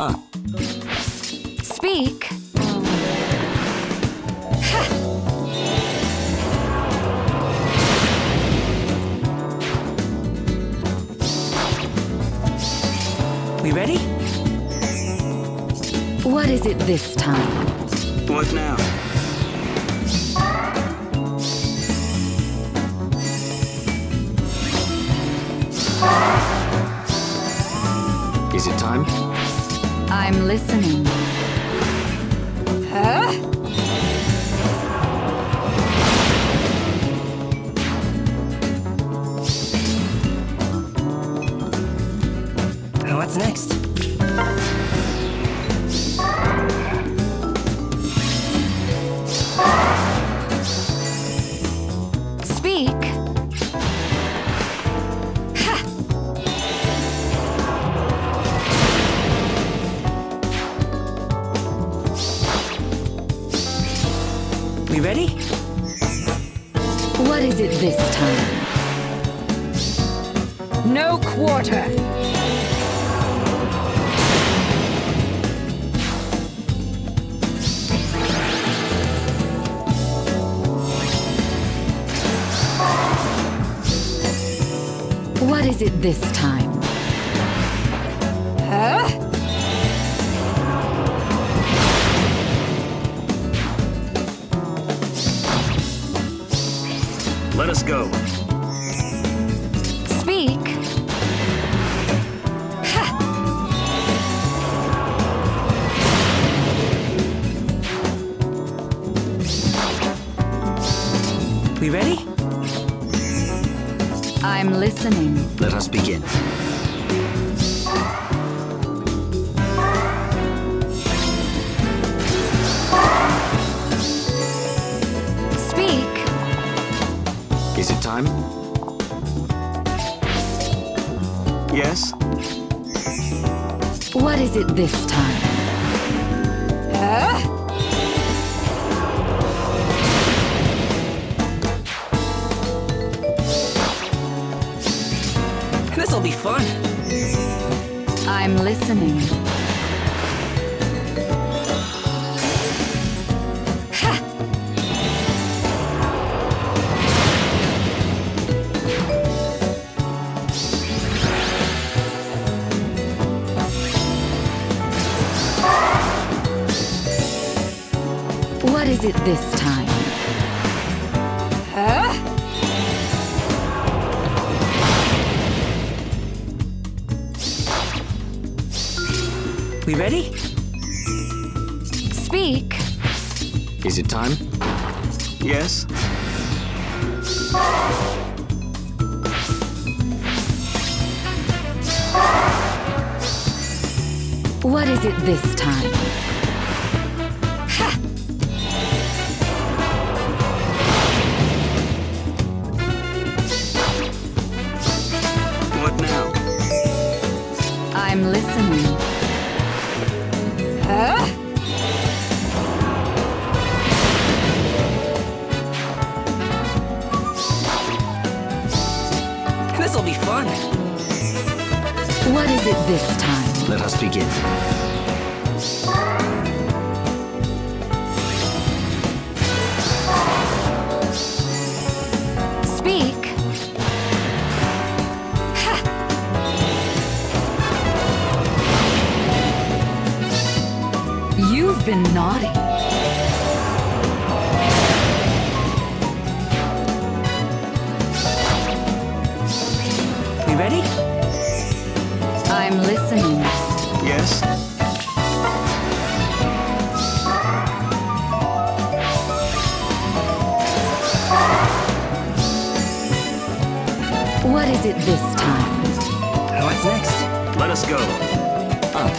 Ah. Speak. We ready? What is it this time? What now? Is it time? I'm listening. What's next? What is it this time? No quarter. What is it this time? Let us go. Speak. We ready? I'm listening. Let us begin. Time? Yes? What is it this time? This'll be fun. I'm listening. Is it this time? We ready? Speak. Is it time? Yes? What is it this time? It this time? Let us begin. Speak. You've been naughty. Ready? I'm listening. Yes? What is it this time? What's next? Let us go. Ah.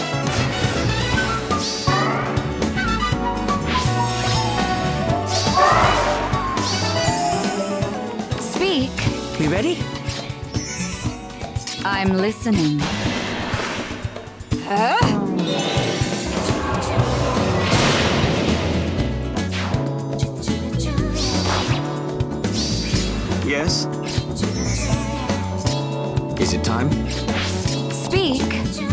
Speak. We ready? I'm listening. Yes? Is it time? Speak.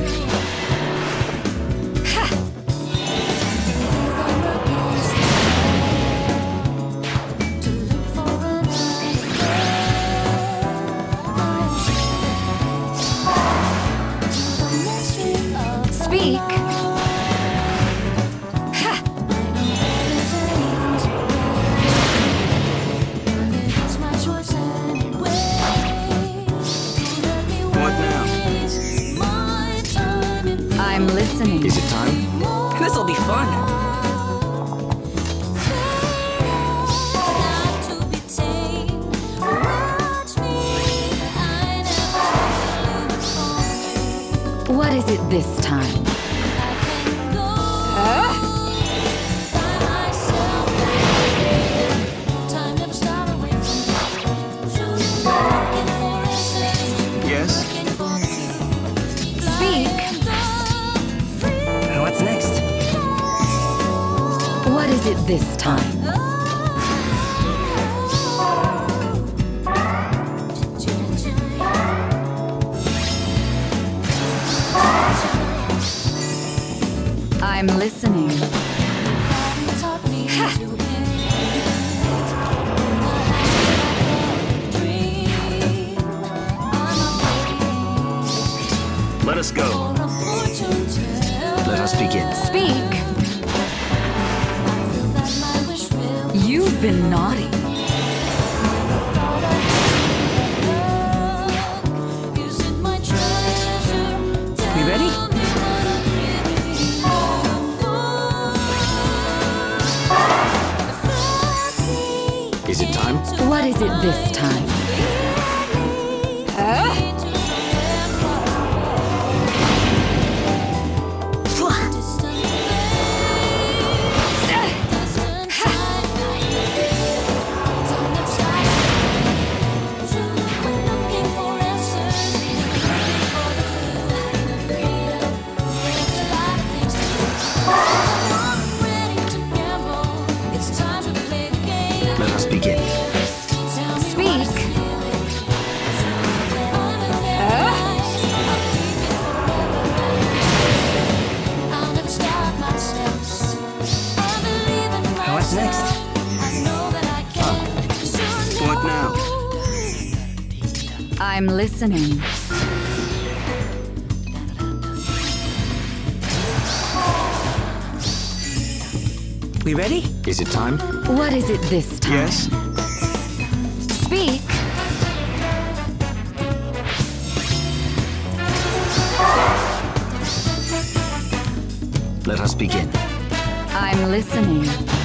Is it time? This'll be fun. What is it this time? It this time? I'm listening. Let us go. Let us begin. Speak. You've been naughty. We ready? Is it time? What is it this time? I'm listening. We ready? Is it time? What is it this time? Yes? Speak. Let us begin. I'm listening.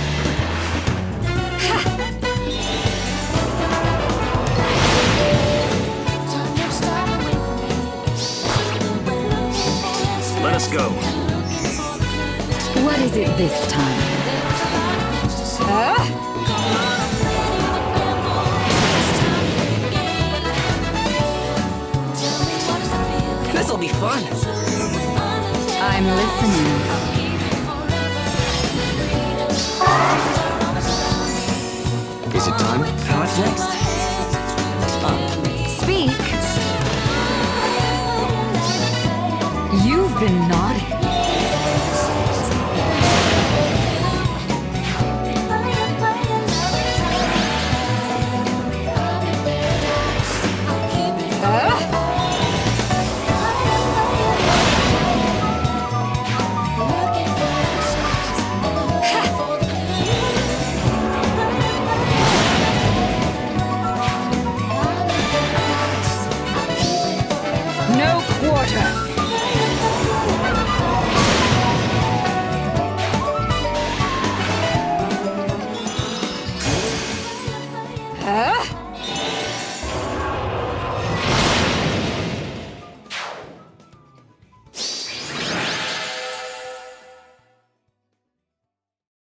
Go. What is it this time? Ah! This'll be fun. I'm listening. Is it time? What's next? Been naughty.